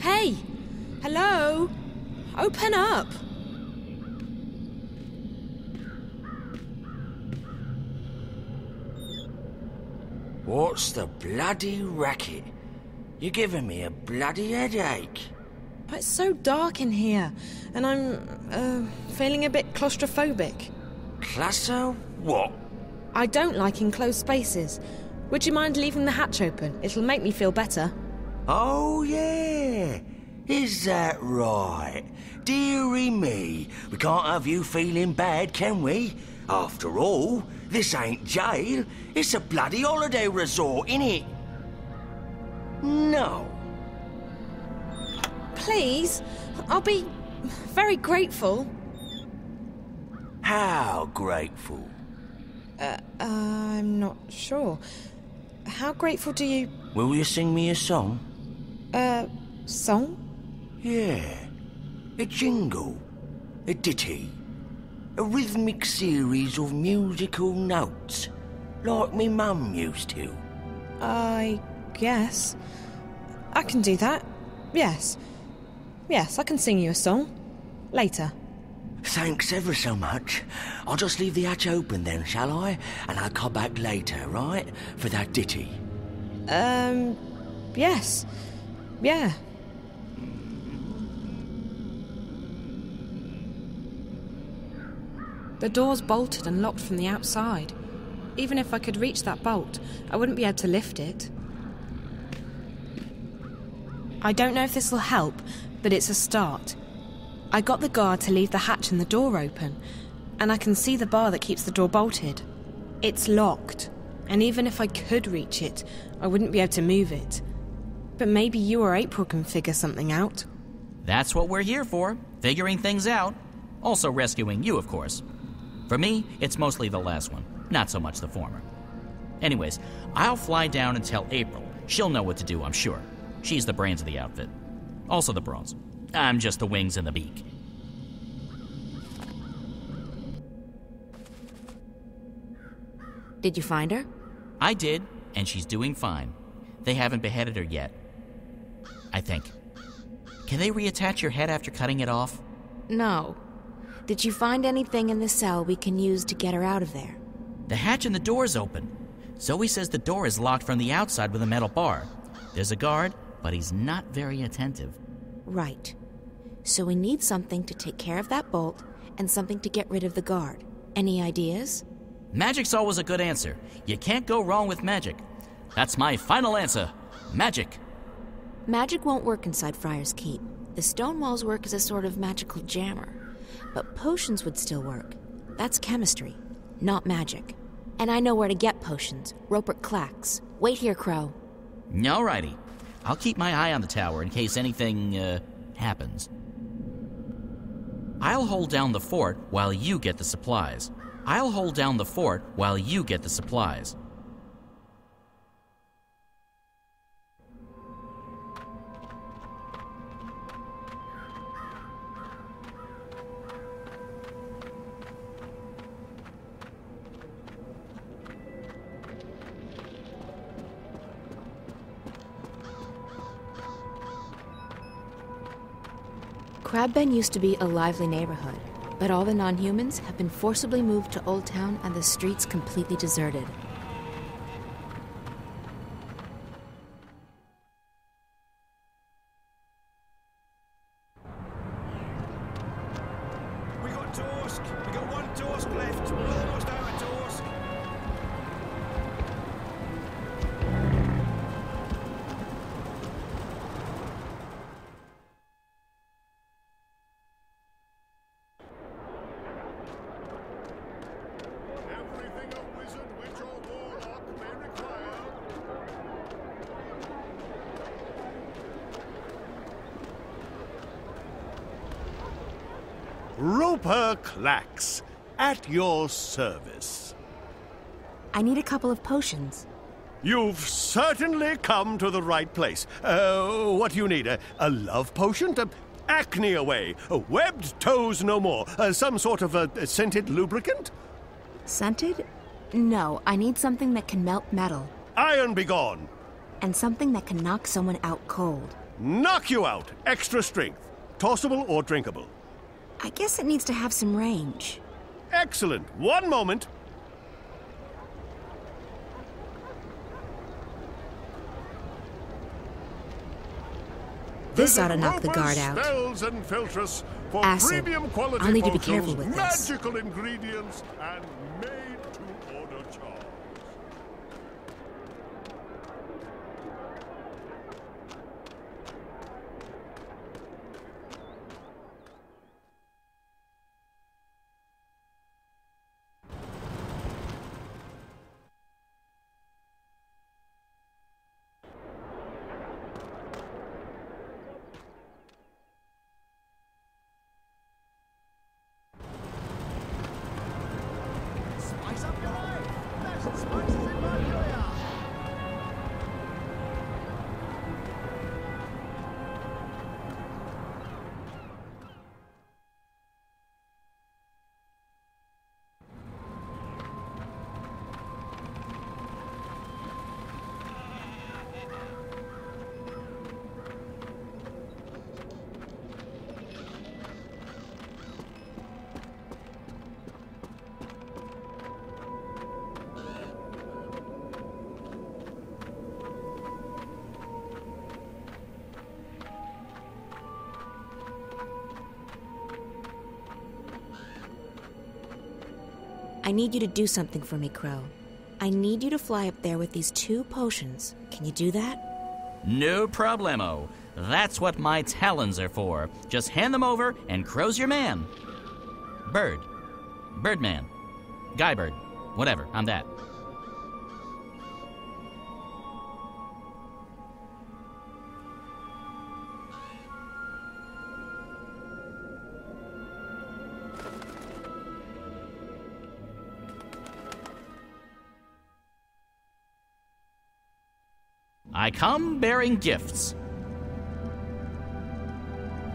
Hey! Hello? Open up! What's the bloody racket? You're giving me a bloody headache. It's so dark in here, and I'm uh, feeling a bit claustrophobic. Cluster what? I don't like enclosed spaces. Would you mind leaving the hatch open? It'll make me feel better. Oh, yeah. Is that right? Dearie me, we can't have you feeling bad, can we? After all, this ain't jail. It's a bloody holiday resort, innit? No. Please, I'll be very grateful. How grateful? Uh, I'm not sure. How grateful do you. Will you sing me a song? Uh, song? Yeah. A jingle. A ditty. A rhythmic series of musical notes. Like me mum used to. I guess. I can do that. Yes. Yes, I can sing you a song. Later. Thanks ever so much. I'll just leave the hatch open then, shall I? And I'll come back later, right? For that ditty. Um, yes. Yeah. The door's bolted and locked from the outside. Even if I could reach that bolt, I wouldn't be able to lift it. I don't know if this will help, but it's a start. I got the guard to leave the hatch and the door open, and I can see the bar that keeps the door bolted. It's locked, and even if I could reach it, I wouldn't be able to move it. But maybe you or April can figure something out. That's what we're here for figuring things out. Also, rescuing you, of course. For me, it's mostly the last one, not so much the former. Anyways, I'll fly down and tell April. She'll know what to do, I'm sure. She's the brains of the outfit. Also the bronze. I'm just the wings and the beak. Did you find her? I did, and she's doing fine. They haven't beheaded her yet. I think. Can they reattach your head after cutting it off? No. Did you find anything in the cell we can use to get her out of there? The hatch and the door's open. Zoe says the door is locked from the outside with a metal bar. There's a guard, but he's not very attentive. Right. So we need something to take care of that bolt and something to get rid of the guard. Any ideas? Magic's always a good answer. You can't go wrong with magic. That's my final answer magic. Magic won't work inside Friar's Keep. The stone walls work as a sort of magical jammer. But potions would still work. That's chemistry, not magic. And I know where to get potions. Roper Klacks. Wait here, Crow. Alrighty. I'll keep my eye on the tower in case anything, uh, happens. I'll hold down the fort while you get the supplies. I'll hold down the fort while you get the supplies. Crabben used to be a lively neighborhood, but all the non humans have been forcibly moved to Old Town and the streets completely deserted. We got Torsk. We got one Torsk left. We're almost out Roper Klacks, at your service. I need a couple of potions. You've certainly come to the right place. Uh, what do you need? A, a love potion? A acne away? A webbed toes no more? Uh, some sort of a, a scented lubricant? Scented? No, I need something that can melt metal. Iron begone! And something that can knock someone out cold. knock you out. Extra strength. Tossable or drinkable? I guess it needs to have some range. Excellent. One moment. This ought to knock the guard out. Spells and Filtress for Acid. I'll need to be careful with this. I need you to do something for me, Crow. I need you to fly up there with these two potions. Can you do that? No problemo. That's what my talons are for. Just hand them over, and Crow's your man. Bird. Birdman. Guybird. Whatever, I'm that. I come bearing gifts.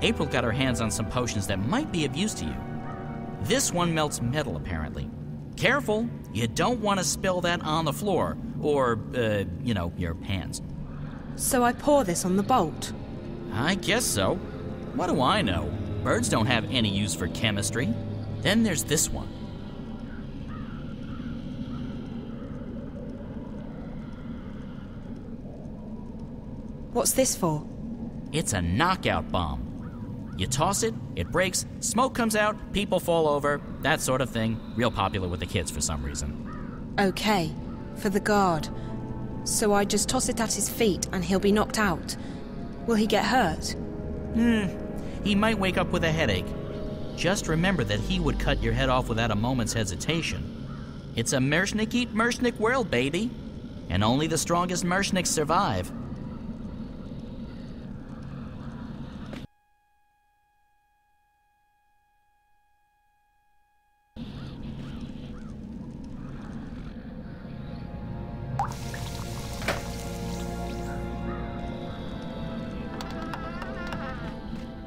April got her hands on some potions that might be of use to you. This one melts metal, apparently. Careful, you don't want to spill that on the floor, or, uh, you know, your hands. So I pour this on the bolt. I guess so. What do I know? Birds don't have any use for chemistry. Then there's this one. What's this for? It's a knockout bomb. You toss it, it breaks, smoke comes out, people fall over, that sort of thing. Real popular with the kids for some reason. Okay, for the guard. So I just toss it at his feet and he'll be knocked out. Will he get hurt? Hmm, he might wake up with a headache. Just remember that he would cut your head off without a moment's hesitation. It's a Mershnik eat Mershnik world, baby. And only the strongest Mershniks survive.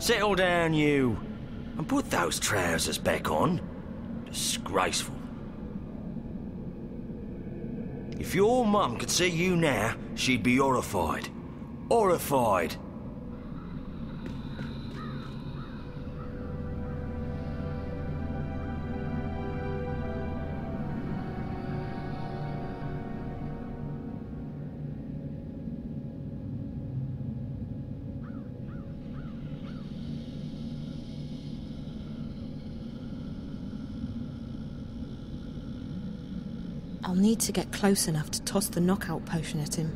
Settle down, you. And put those trousers back on. Disgraceful. If your mum could see you now, she'd be horrified. Horrified. I'll need to get close enough to toss the knockout potion at him.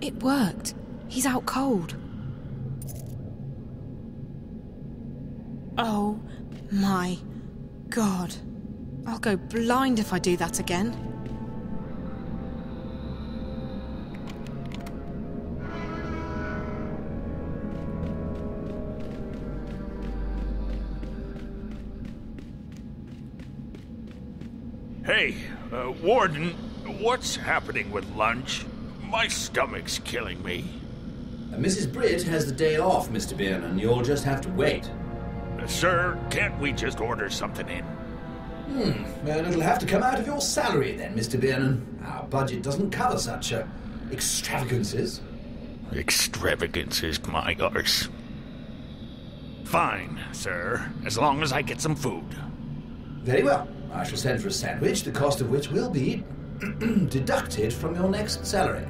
It worked. He's out cold. Oh my god. I'll go blind if I do that again. Hey, uh, Warden, what's happening with lunch? my stomach's killing me. Uh, Mrs. Britt has the day off, Mr. Biernan. You'll just have to wait. Sir, can't we just order something in? Hmm. Well, it'll have to come out of your salary then, Mr. Biernan. Our budget doesn't cover such uh, extravagances. Extravagances, my arse. Fine, sir, as long as I get some food. Very well. I shall send for a sandwich, the cost of which will be deducted from your next salary.